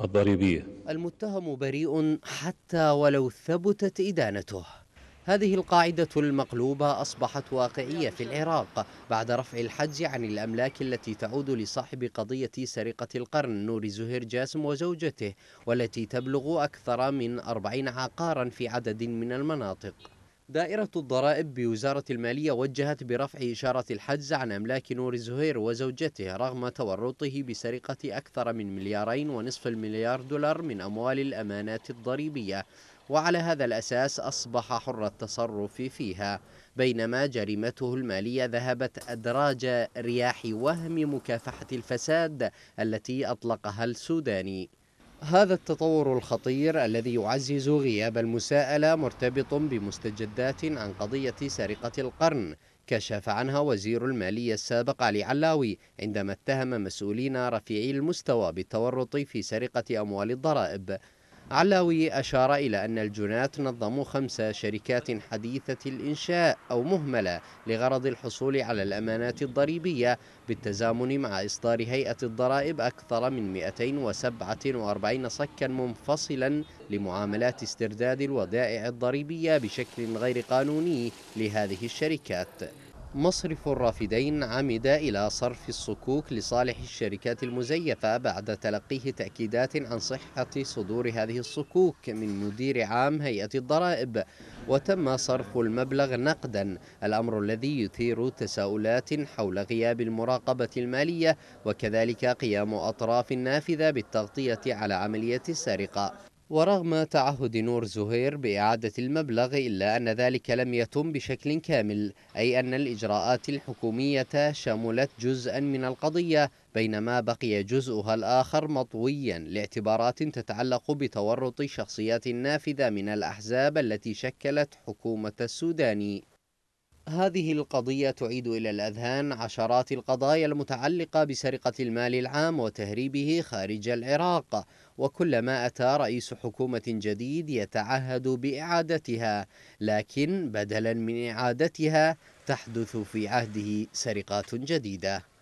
الضريبية. المتهم بريء حتى ولو ثبتت إدانته. هذه القاعدة المقلوبة أصبحت واقعية في العراق بعد رفع الحجز عن الأملاك التي تعود لصاحب قضية سرقة القرن نور زهير جاسم وزوجته والتي تبلغ أكثر من أربعين عقارا في عدد من المناطق. دائرة الضرائب بوزارة المالية وجهت برفع إشارة الحجز عن أملاك نور زهير وزوجته رغم تورطه بسرقة أكثر من مليارين ونصف المليار دولار من أموال الأمانات الضريبية. وعلى هذا الأساس أصبح حر التصرف فيها. بينما جريمته المالية ذهبت أدراج رياح وهم مكافحة الفساد التي أطلقها السوداني. هذا التطور الخطير الذي يعزز غياب المساءلة مرتبط بمستجدات عن قضية سرقة القرن كشف عنها وزير المالية السابق علي علاوي عندما اتهم مسؤولين رفيعي المستوى بالتورط في سرقة أموال الضرائب. علاوي أشار إلى أن الجنات نظموا خمس شركات حديثة الإنشاء أو مهملة لغرض الحصول على الأمانات الضريبية بالتزامن مع إصدار هيئة الضرائب أكثر من 247 صكا منفصلا لمعاملات استرداد الودائع الضريبية بشكل غير قانوني لهذه الشركات. مصرف الرافدين عمد إلى صرف الصكوك لصالح الشركات المزيفة بعد تلقيه تأكيدات عن صحة صدور هذه الصكوك من مدير عام هيئة الضرائب. وتم صرف المبلغ نقدا الأمر الذي يثير تساؤلات حول غياب المراقبة المالية وكذلك قيام أطراف النافذة بالتغطية على عملية السرقة. ورغم تعهد نور زهير بإعادة المبلغ إلا أن ذلك لم يتم بشكل كامل أي أن الإجراءات الحكومية شملت جزءا من القضية بينما بقي جزءها الآخر مطويا لاعتبارات تتعلق بتورط شخصيات نافذة من الأحزاب التي شكلت حكومة السوداني هذه القضية تعيد إلى الأذهان عشرات القضايا المتعلقة بسرقة المال العام وتهريبه خارج العراق وكلما أتى رئيس حكومة جديد يتعهد بإعادتها لكن بدلا من إعادتها تحدث في عهده سرقات جديدة.